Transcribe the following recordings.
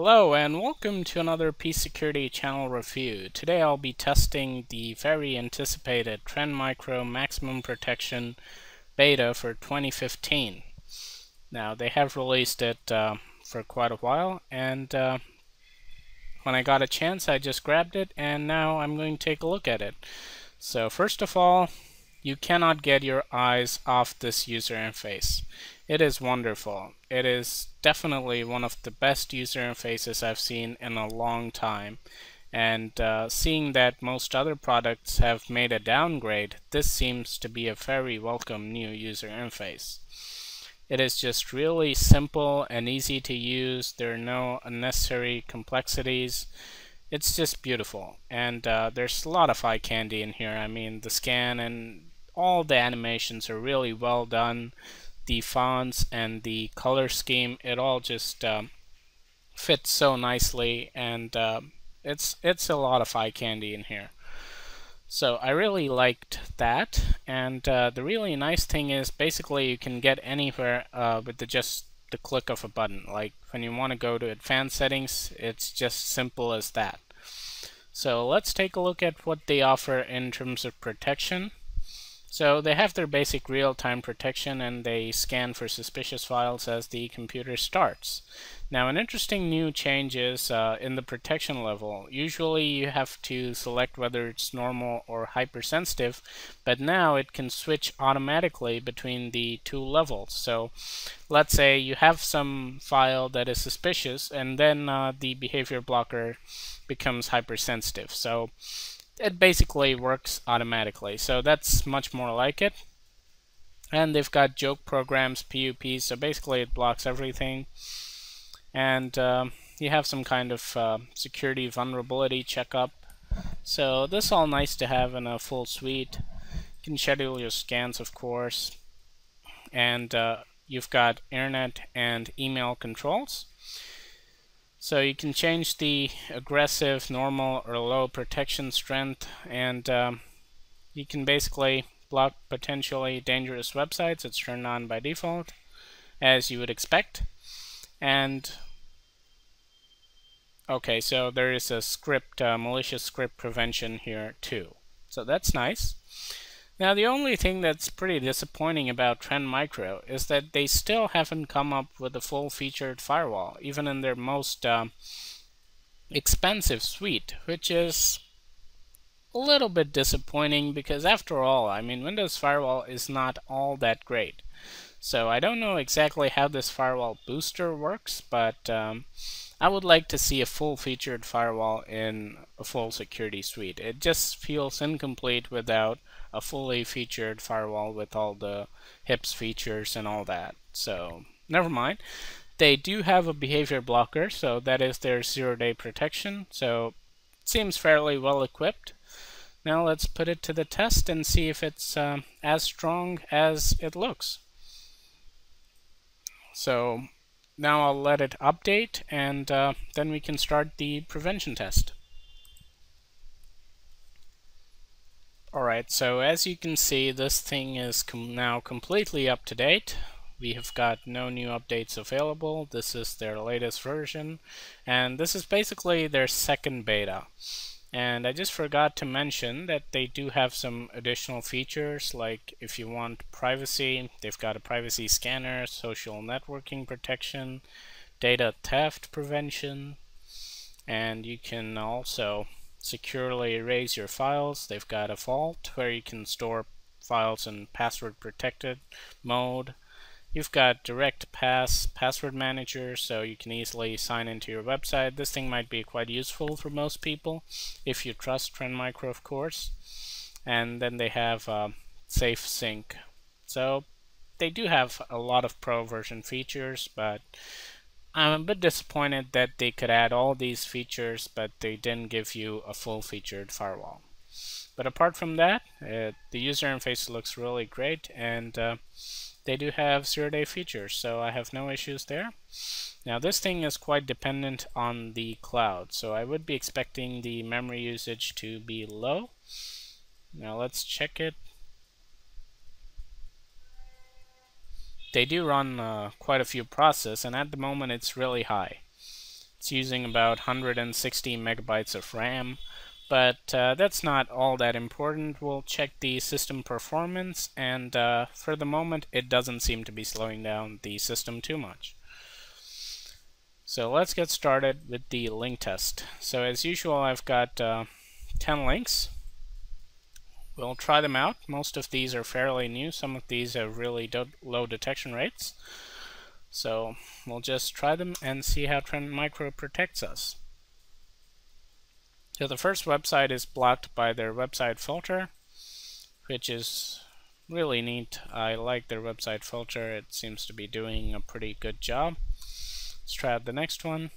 Hello and welcome to another PC Security channel review. Today I'll be testing the very anticipated Trend Micro Maximum Protection beta for 2015. Now they have released it uh, for quite a while and uh, when I got a chance I just grabbed it and now I'm going to take a look at it. So first of all you cannot get your eyes off this user interface. It is wonderful. It is definitely one of the best user interfaces I've seen in a long time. And uh, seeing that most other products have made a downgrade, this seems to be a very welcome new user interface. It is just really simple and easy to use. There are no unnecessary complexities. It's just beautiful. And uh, there's a lot of eye candy in here. I mean, the scan and all the animations are really well done. The fonts and the color scheme it all just um, fits so nicely and uh, it's it's a lot of eye candy in here. So I really liked that and uh, the really nice thing is basically you can get anywhere uh, with the just the click of a button. Like when you want to go to advanced settings it's just simple as that. So let's take a look at what they offer in terms of protection so they have their basic real-time protection and they scan for suspicious files as the computer starts. Now an interesting new change is uh, in the protection level. Usually you have to select whether it's normal or hypersensitive, but now it can switch automatically between the two levels. So let's say you have some file that is suspicious and then uh, the behavior blocker becomes hypersensitive. So it basically works automatically. So that's much more like it. And they've got joke programs, PUPs, so basically it blocks everything. And uh, you have some kind of uh, security vulnerability checkup. So this is all nice to have in a full suite. You can schedule your scans, of course. And uh, you've got internet and email controls. So you can change the aggressive, normal, or low protection strength, and um, you can basically block potentially dangerous websites. It's turned on by default, as you would expect. And okay, so there is a script, uh, malicious script prevention here too. So that's nice. Now the only thing that's pretty disappointing about Trend Micro is that they still haven't come up with a full-featured firewall, even in their most uh, expensive suite, which is a little bit disappointing because after all, I mean, Windows Firewall is not all that great. So I don't know exactly how this firewall booster works, but um, I would like to see a full-featured firewall in a full security suite. It just feels incomplete without a fully featured firewall with all the HIPS features and all that. So never mind. They do have a behavior blocker, so that is their zero-day protection. So it seems fairly well equipped. Now let's put it to the test and see if it's uh, as strong as it looks. So now I'll let it update and uh, then we can start the prevention test. Alright, so as you can see this thing is com now completely up to date. We have got no new updates available. This is their latest version and this is basically their second beta. And I just forgot to mention that they do have some additional features like if you want privacy, they've got a privacy scanner, social networking protection, data theft prevention, and you can also securely erase your files. They've got a vault where you can store files in password protected mode. You've got direct pass password manager so you can easily sign into your website. This thing might be quite useful for most people if you trust Trend Micro of course. And then they have uh, Safe Sync. So they do have a lot of pro version features but I'm a bit disappointed that they could add all these features but they didn't give you a full featured firewall. But apart from that, uh, the user interface looks really great and uh, they do have zero-day features, so I have no issues there. Now this thing is quite dependent on the cloud, so I would be expecting the memory usage to be low. Now let's check it. They do run uh, quite a few processes, and at the moment it's really high. It's using about 160 megabytes of RAM, but uh, that's not all that important. We'll check the system performance, and uh, for the moment, it doesn't seem to be slowing down the system too much. So let's get started with the link test. So as usual, I've got uh, 10 links. We'll try them out. Most of these are fairly new. Some of these have really low detection rates. So we'll just try them and see how Trend Micro protects us. So the first website is blocked by their website filter, which is really neat. I like their website filter. It seems to be doing a pretty good job. Let's try out the next one.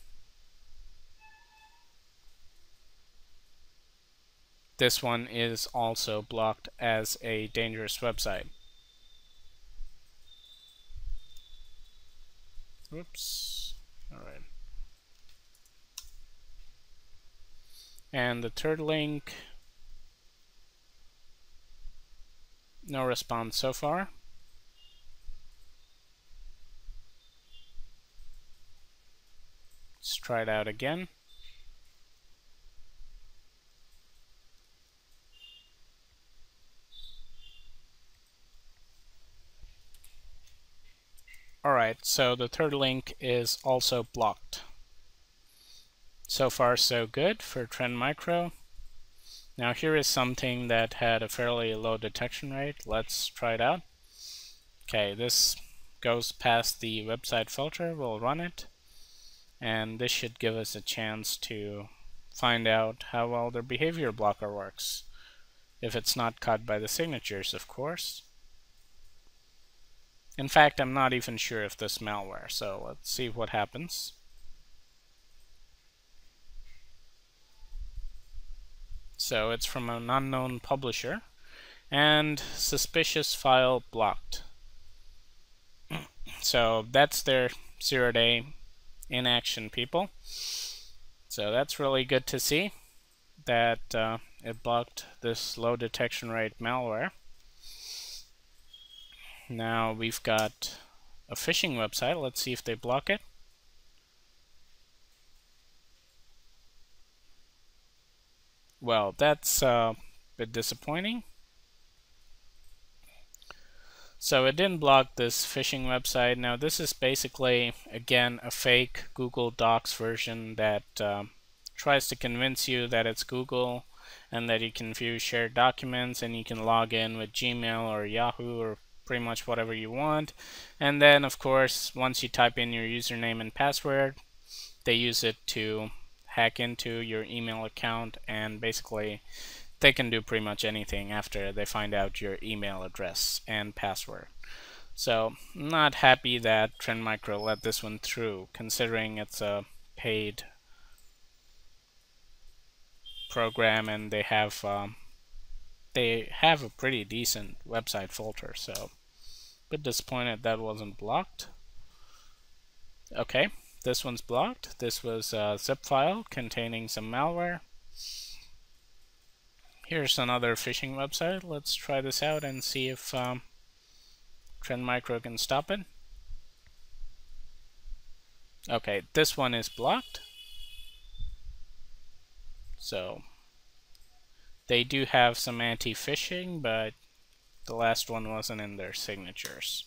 This one is also blocked as a dangerous website. Oops. Alright. And the third link, no response so far. Let's try it out again. Alright, so the third link is also blocked. So far so good for Trend Micro. Now here is something that had a fairly low detection rate. Let's try it out. Okay, this goes past the website filter. We'll run it. And this should give us a chance to find out how well their behavior blocker works. If it's not caught by the signatures, of course. In fact, I'm not even sure if this malware, so let's see what happens. So it's from an unknown publisher, and suspicious file blocked. so that's their zero-day inaction, people. So that's really good to see that uh, it blocked this low detection rate malware. Now we've got a phishing website. Let's see if they block it. Well, that's uh, a bit disappointing. So it didn't block this phishing website. Now this is basically, again, a fake Google Docs version that uh, tries to convince you that it's Google and that you can view shared documents and you can log in with Gmail or Yahoo or pretty much whatever you want. And then, of course, once you type in your username and password, they use it to hack into your email account and basically they can do pretty much anything after they find out your email address and password. So, not happy that Trend Micro let this one through, considering it's a paid program and they have um, they have a pretty decent website filter. So, Bit disappointed that wasn't blocked. Okay, this one's blocked. This was a zip file containing some malware. Here's another phishing website. Let's try this out and see if um, Trend Micro can stop it. Okay, this one is blocked. So they do have some anti-phishing, but the last one wasn't in their signatures.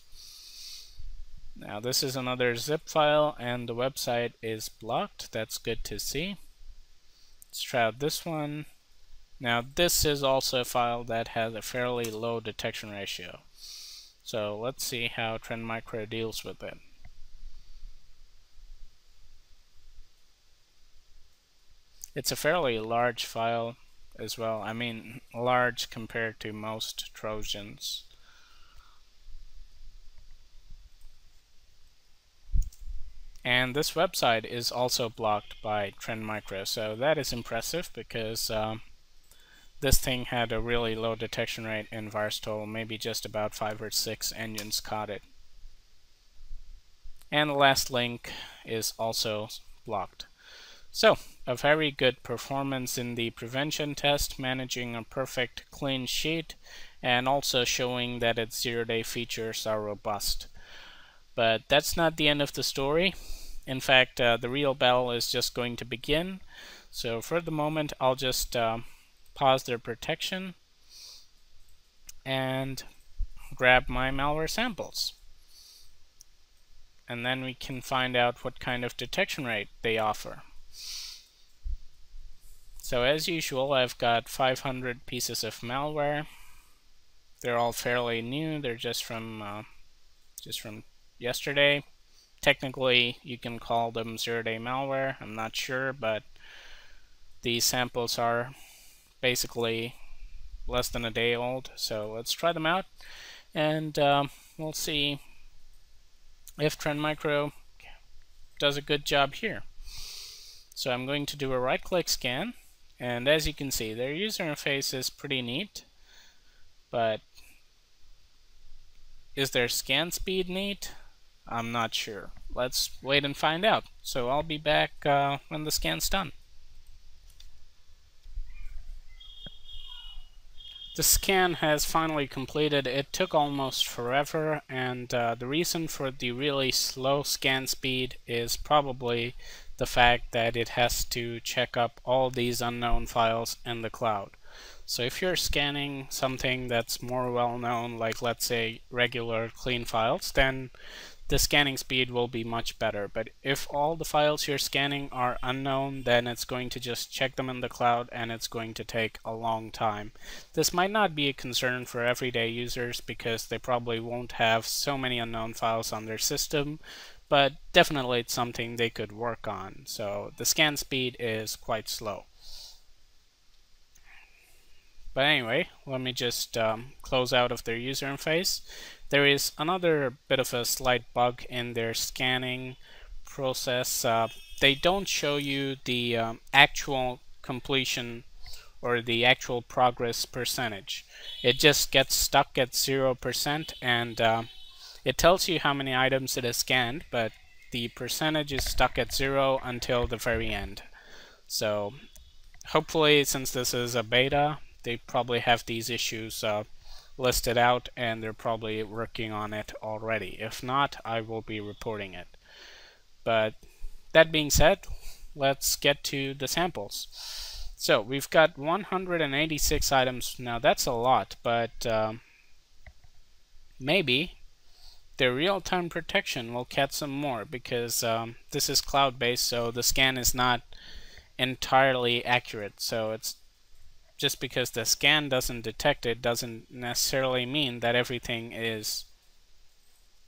Now this is another zip file and the website is blocked. That's good to see. Let's try out this one. Now this is also a file that has a fairly low detection ratio. So let's see how Trend Micro deals with it. It's a fairly large file as well. I mean, large compared to most Trojans. And this website is also blocked by Trend Micro, so that is impressive because um, this thing had a really low detection rate in VirusTotal, maybe just about 5 or 6 engines caught it. And the last link is also blocked. So, a very good performance in the prevention test, managing a perfect clean sheet, and also showing that its zero-day features are robust. But that's not the end of the story. In fact, uh, the real battle is just going to begin. So for the moment, I'll just uh, pause their protection and grab my malware samples. And then we can find out what kind of detection rate they offer. So as usual, I've got 500 pieces of malware. They're all fairly new. They're just from uh, just from yesterday. Technically, you can call them zero-day malware. I'm not sure, but these samples are basically less than a day old. So let's try them out, and um, we'll see if Trend Micro does a good job here. So I'm going to do a right-click scan and as you can see, their user interface is pretty neat, but is their scan speed neat? I'm not sure. Let's wait and find out. So I'll be back uh, when the scan's done. The scan has finally completed. It took almost forever and uh, the reason for the really slow scan speed is probably the fact that it has to check up all these unknown files in the cloud. So if you're scanning something that's more well known, like let's say regular clean files, then the scanning speed will be much better. But if all the files you're scanning are unknown, then it's going to just check them in the cloud and it's going to take a long time. This might not be a concern for everyday users because they probably won't have so many unknown files on their system, but definitely it's something they could work on. So the scan speed is quite slow. But anyway, let me just um, close out of their user interface. There is another bit of a slight bug in their scanning process. Uh, they don't show you the um, actual completion or the actual progress percentage. It just gets stuck at 0% and uh, it tells you how many items it has scanned, but the percentage is stuck at zero until the very end. So hopefully, since this is a beta, they probably have these issues uh, listed out and they're probably working on it already. If not, I will be reporting it. But that being said, let's get to the samples. So we've got 186 items. Now that's a lot, but um, maybe the real-time protection will catch some more because um, this is cloud-based so the scan is not entirely accurate so it's just because the scan doesn't detect it doesn't necessarily mean that everything is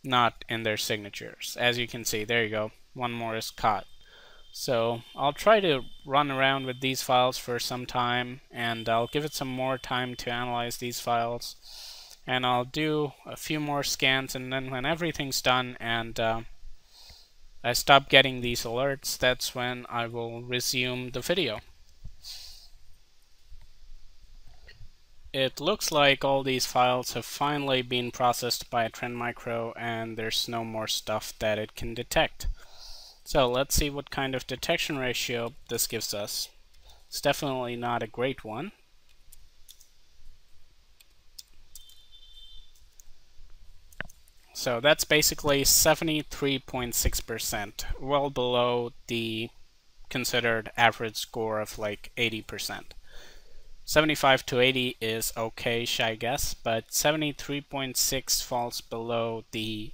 not in their signatures. As you can see there you go. One more is caught. So I'll try to run around with these files for some time and I'll give it some more time to analyze these files. And I'll do a few more scans and then when everything's done and uh, I stop getting these alerts that's when I will resume the video. It looks like all these files have finally been processed by Trend Micro and there's no more stuff that it can detect. So let's see what kind of detection ratio this gives us. It's definitely not a great one. So that's basically 73.6%, well below the considered average score of like 80%. 75 to 80 is okay, I guess, but 73.6 falls below the,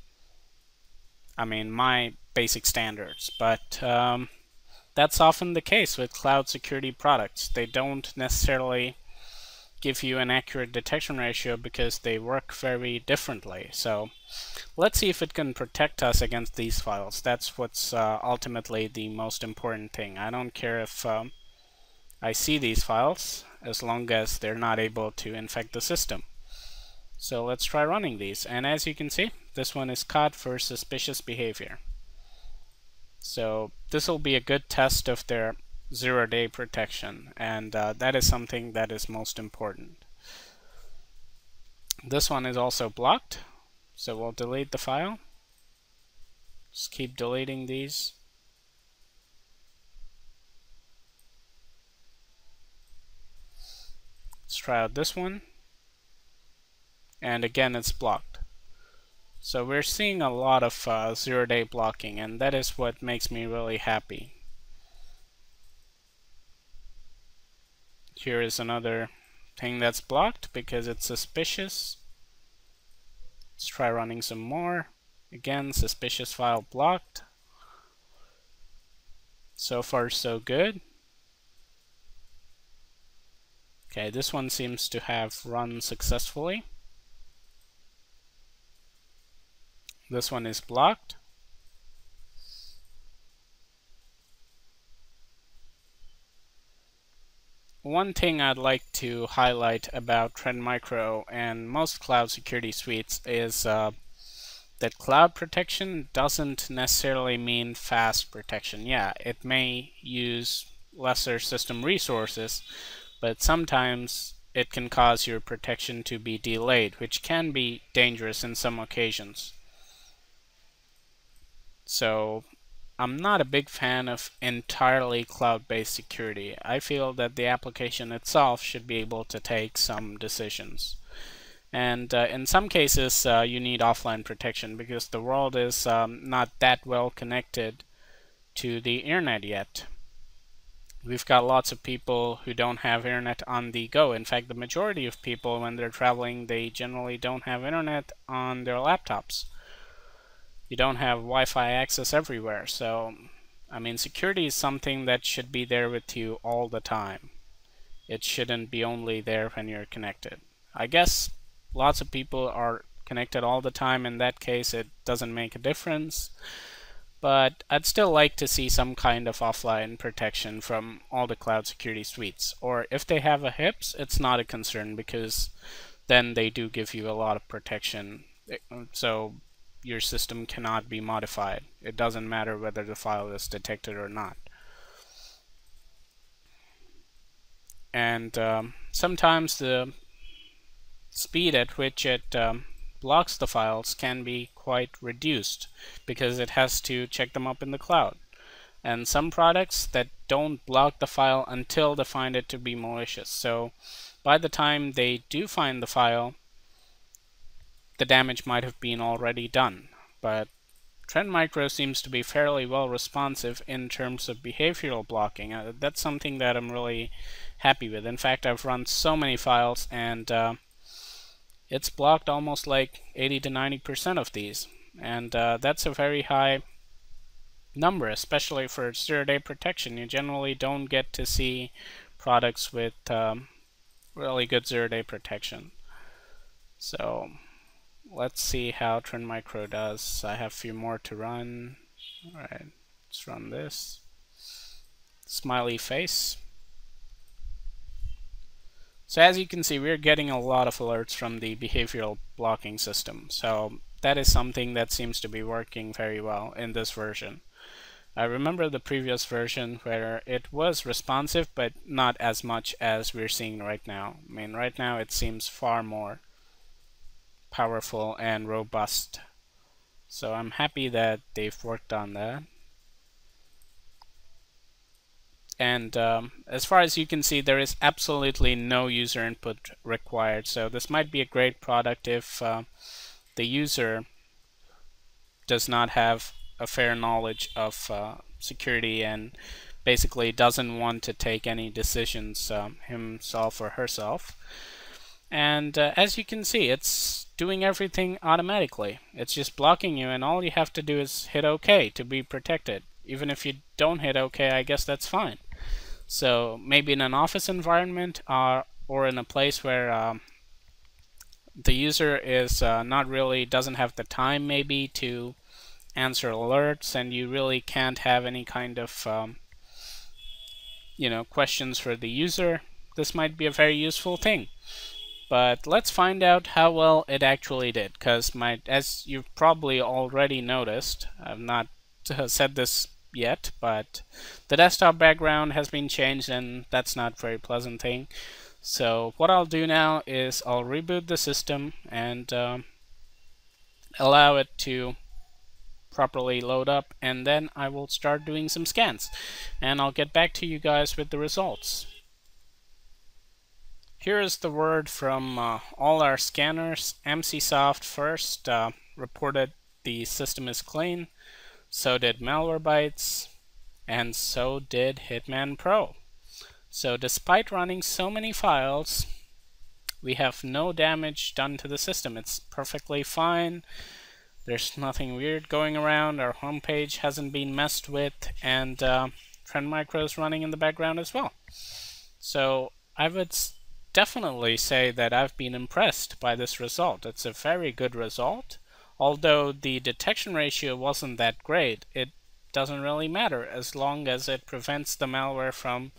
I mean, my basic standards. But um, that's often the case with cloud security products. They don't necessarily give you an accurate detection ratio because they work very differently. So let's see if it can protect us against these files. That's what's uh, ultimately the most important thing. I don't care if um, I see these files as long as they're not able to infect the system. So let's try running these. And as you can see, this one is caught for suspicious behavior. So this will be a good test of their zero day protection and uh, that is something that is most important. This one is also blocked so we'll delete the file. Just keep deleting these. Let's try out this one and again it's blocked. So we're seeing a lot of uh, zero-day blocking, and that is what makes me really happy. Here is another thing that's blocked because it's suspicious. Let's try running some more. Again, suspicious file blocked. So far so good. Okay, this one seems to have run successfully. This one is blocked. One thing I'd like to highlight about Trend Micro and most cloud security suites is uh, that cloud protection doesn't necessarily mean fast protection. Yeah, it may use lesser system resources, but sometimes it can cause your protection to be delayed, which can be dangerous in some occasions. So I'm not a big fan of entirely cloud-based security. I feel that the application itself should be able to take some decisions. And uh, in some cases, uh, you need offline protection because the world is um, not that well connected to the internet yet. We've got lots of people who don't have internet on the go. In fact, the majority of people, when they're traveling, they generally don't have internet on their laptops you don't have Wi-Fi access everywhere. So, I mean, security is something that should be there with you all the time. It shouldn't be only there when you're connected. I guess lots of people are connected all the time. In that case, it doesn't make a difference. But I'd still like to see some kind of offline protection from all the cloud security suites. Or if they have a HIPS, it's not a concern because then they do give you a lot of protection. So your system cannot be modified. It doesn't matter whether the file is detected or not. And um, sometimes the speed at which it um, blocks the files can be quite reduced because it has to check them up in the cloud. And some products that don't block the file until they find it to be malicious. So by the time they do find the file, the damage might have been already done. But Trend Micro seems to be fairly well responsive in terms of behavioral blocking. Uh, that's something that I'm really happy with. In fact, I've run so many files and uh, it's blocked almost like 80 to 90% of these. And uh, that's a very high number, especially for zero-day protection. You generally don't get to see products with um, really good zero-day protection. So let's see how Trend Micro does. I have a few more to run. Alright, let's run this. Smiley face. So as you can see, we're getting a lot of alerts from the behavioral blocking system. So that is something that seems to be working very well in this version. I remember the previous version where it was responsive, but not as much as we're seeing right now. I mean, right now it seems far more powerful and robust. So I'm happy that they've worked on that. And um, as far as you can see, there is absolutely no user input required. So this might be a great product if uh, the user does not have a fair knowledge of uh, security and basically doesn't want to take any decisions um, himself or herself. And uh, as you can see, it's doing everything automatically. It's just blocking you, and all you have to do is hit OK to be protected. Even if you don't hit OK, I guess that's fine. So maybe in an office environment uh, or in a place where um, the user is uh, not really doesn't have the time maybe to answer alerts and you really can't have any kind of um, you know questions for the user this might be a very useful thing but let's find out how well it actually did, because my, as you've probably already noticed, I've not uh, said this yet, but the desktop background has been changed and that's not very pleasant thing. So what I'll do now is I'll reboot the system and uh, allow it to properly load up and then I will start doing some scans and I'll get back to you guys with the results. Here is the word from uh, all our scanners. Emsisoft first. Uh, reported the system is clean, so did Malwarebytes, and so did Hitman Pro. So despite running so many files, we have no damage done to the system. It's perfectly fine. There's nothing weird going around. Our homepage hasn't been messed with, and uh, Trend Micro is running in the background as well. So I would definitely say that I've been impressed by this result. It's a very good result. Although the detection ratio wasn't that great, it doesn't really matter as long as it prevents the malware from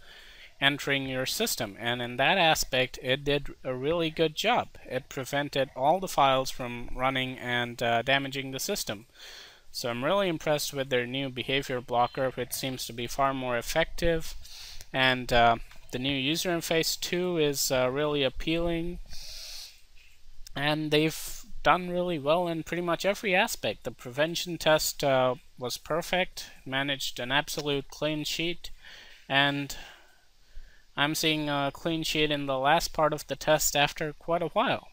entering your system. And in that aspect, it did a really good job. It prevented all the files from running and uh, damaging the system. So I'm really impressed with their new behavior blocker, which seems to be far more effective. And uh, the new user interface too is uh, really appealing. And they've done really well in pretty much every aspect. The prevention test uh, was perfect, managed an absolute clean sheet, and I'm seeing a clean sheet in the last part of the test after quite a while.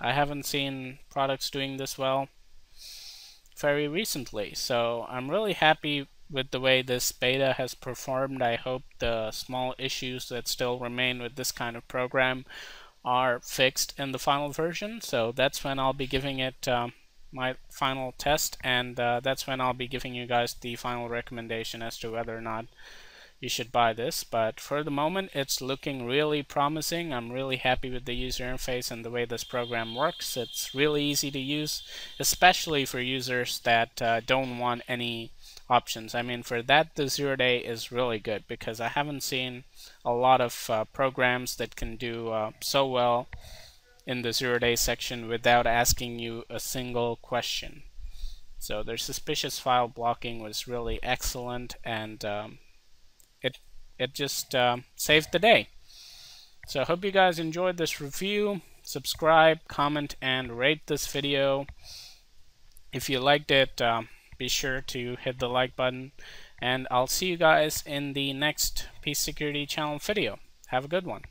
I haven't seen products doing this well very recently, so I'm really happy with the way this beta has performed. I hope the small issues that still remain with this kind of program are fixed in the final version. So that's when I'll be giving it um, my final test, and uh, that's when I'll be giving you guys the final recommendation as to whether or not you should buy this. But for the moment, it's looking really promising. I'm really happy with the user interface and the way this program works. It's really easy to use, especially for users that uh, don't want any options. I mean, for that, the zero day is really good because I haven't seen a lot of uh, programs that can do uh, so well in the zero day section without asking you a single question. So their suspicious file blocking was really excellent and um, it, it just uh, saved the day. So I hope you guys enjoyed this review. Subscribe, comment, and rate this video. If you liked it, um, be sure to hit the like button and I'll see you guys in the next PC Security channel video. Have a good one.